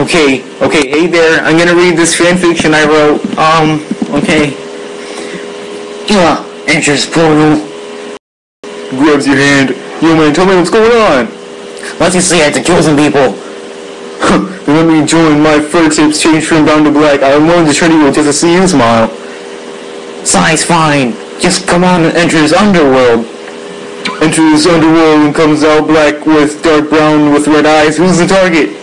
Okay, okay, hey there. I'm gonna read this fanfiction I wrote. Um, okay. Yeah, enters portal. Grabs your hand. Yo man, tell me what's going on. Let's just say I had to kill some people. then let me join my friendships. change from brown to black. I'm willing to turn you just to see you smile. Sighs fine. Just come on and enter this underworld. Enter this underworld and comes out black with dark brown with red eyes. Who's the target?